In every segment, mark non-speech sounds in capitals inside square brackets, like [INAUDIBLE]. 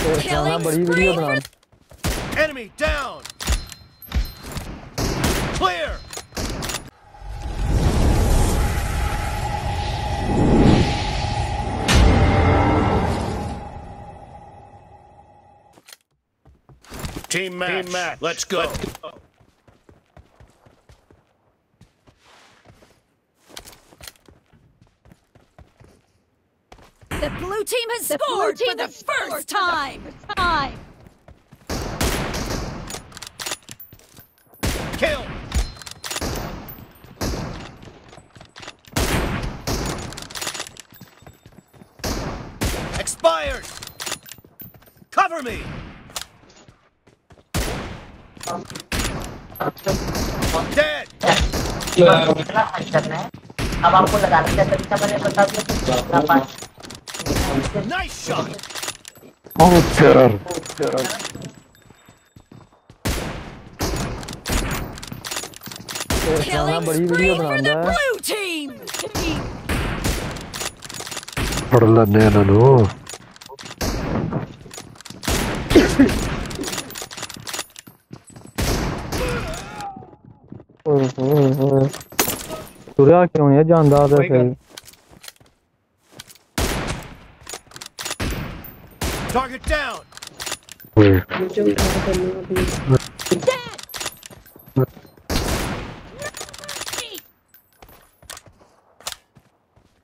खाना बड़ी वीडियो बना Enemy down! Clear! Team match. Team match. Let's go. Let's go. blue team has the scored team for the first time. time. Kill. Expired. Cover me. Dead. अब आपको लगाने का तरीका मैंने बता दिया नापास Nice shot! Oh, terror. Oh, terror. Killing spree for the blue team! படலன்னே ನಾನು ਤੁਰਿਆ ਕਿਉਂ ਇਹ ਜਾਂਦਾ ਤੇ ਫਿਰ मुझे अभी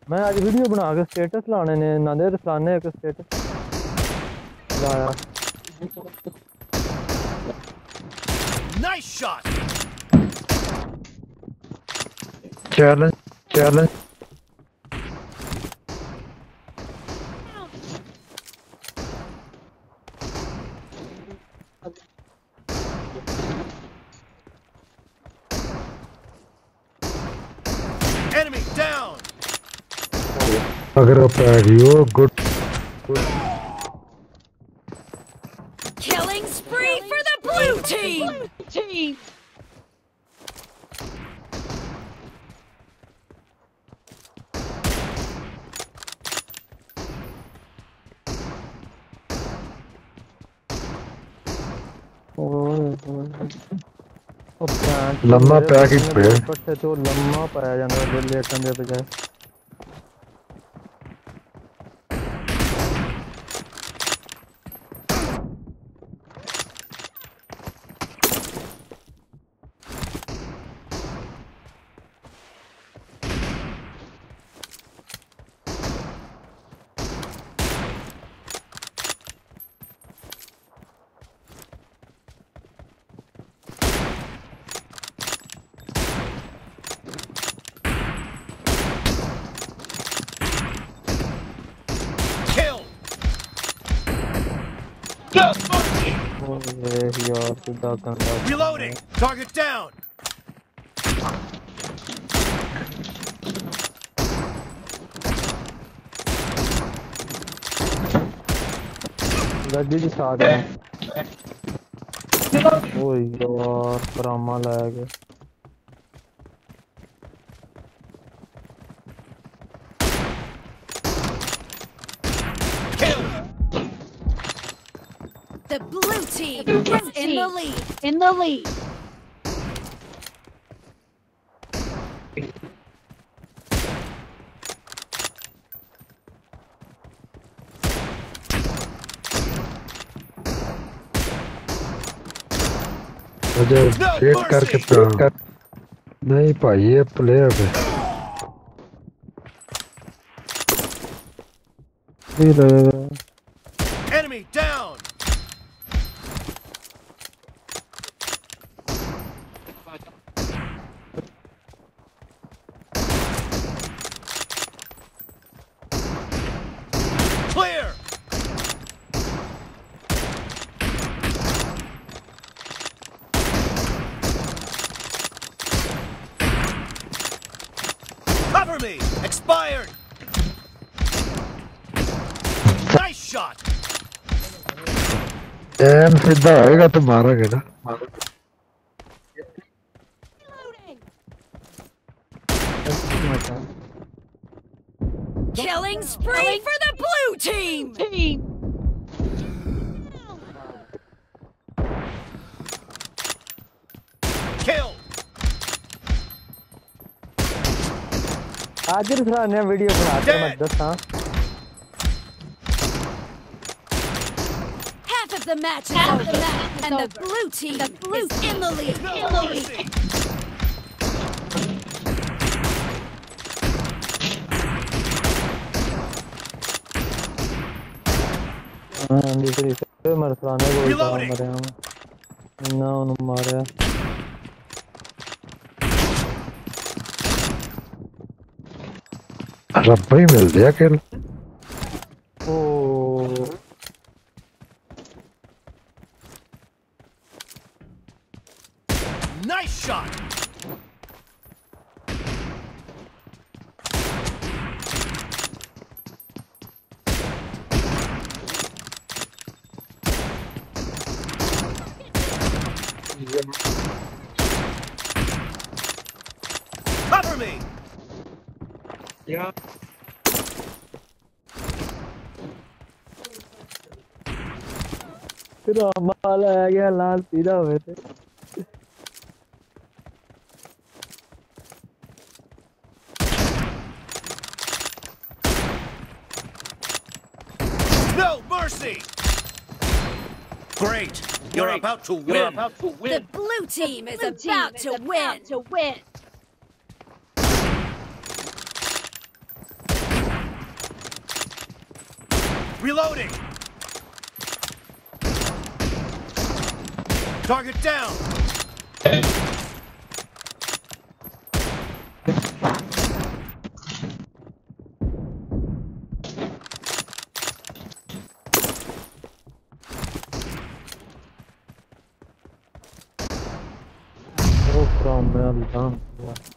मैं आज वीडियो बना के स्टेटस लाने ने ना देर फलाने एक स्टेटस लाया। नाइस शॉट चैलेंज चैलेंज अगर आप आ रही हो good killing spree for the blue team लम्मा oh, पैक ही पे। जो तो लम्मा पाया जाता है दिल्ली एक्सप्रेस पे जाए ਓਏ ਯਾਰ ਕਿੱਦਾਂ ਗੰਦਾ Reloading. Target down. ਗੱਡੀ ਦੀ ਸਾਥ ਹੈ ਓਏ ਯਾਰ ਪਰਾਮਾ ਲੈ ਗਏ The blue team the blue is team. in the lead. In the lead. एक करके कर नहीं भाई ये प्लेयर है Enemy down! Me! Expired! Nice shot! ಏನ್ ಸಿದ್ಧ ಹೇಗತ್ತು ಮಾರಾಗಿಡ Killing spree for the blue team! team. हाजिर था ने वीडियो बनाते मत दस half of the match half of the match and the blue team the blue is in the lead. In the lead. Arrampáime el de aquel. Yeah. फिर हमारा आ गया लाल सीधा हुए थे No mercy. Great. You're about to win. The blue team is, about, to win. about to win. Reloading! Target down! Oh, from the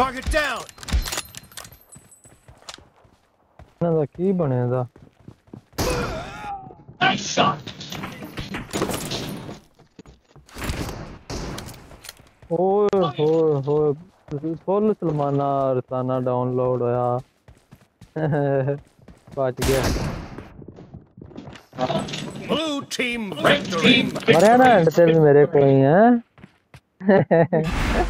Target down. Full सलमाना रसाना download होया। [LAUGHS] गया। एंड से भी मेरे को [LAUGHS]